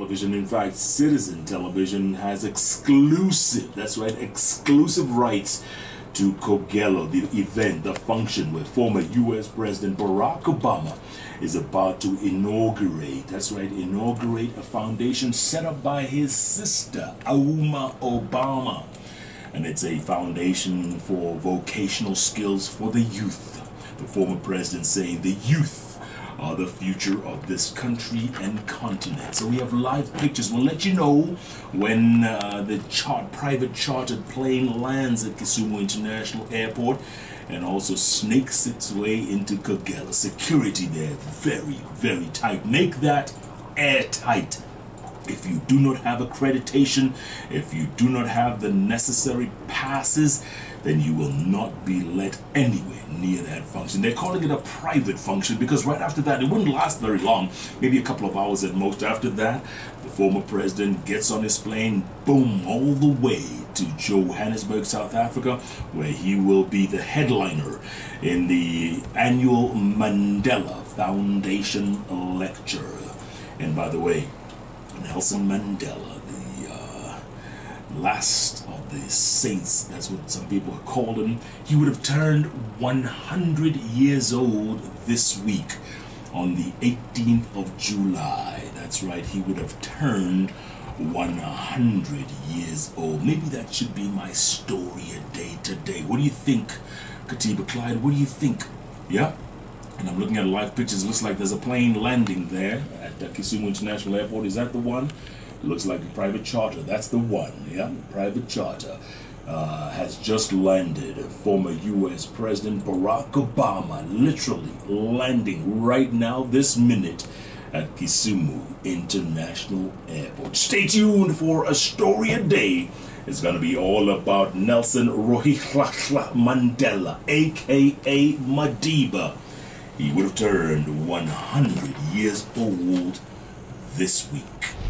Television, in fact, Citizen Television has exclusive, that's right, exclusive rights to Kogelo, the event, the function where former U.S. President Barack Obama is about to inaugurate, that's right, inaugurate a foundation set up by his sister, Auma Obama. And it's a foundation for vocational skills for the youth. The former president saying the youth are the future of this country and continent. So we have live pictures. We'll let you know when uh, the chart, private chartered plane lands at Kisumu International Airport and also snakes its way into Kogelo. Security there very, very tight. Make that airtight. If you do not have accreditation, if you do not have the necessary passes, then you will not be let anywhere near that function. They're calling it a private function because right after that, it wouldn't last very long, maybe a couple of hours at most. After that, the former president gets on his plane, boom, all the way to Johannesburg, South Africa, where he will be the headliner in the annual Mandela Foundation lecture. And by the way, Nelson Mandela, the uh, last of the saints, that's what some people called him, he would have turned 100 years old this week on the 18th of July. That's right, he would have turned 100 years old. Maybe that should be my story a day today. What do you think, Katiba Clyde? What do you think? Yeah? And I'm looking at live pictures. Looks like there's a plane landing there at the Kisumu International Airport. Is that the one? Looks like a private charter. That's the one. Yeah, private charter. Uh, has just landed. Former U.S. President Barack Obama literally landing right now, this minute, at Kisumu International Airport. Stay tuned for a story a day. It's going to be all about Nelson Rolihlahla Mandela, aka Madiba. He would have turned 100 years old this week.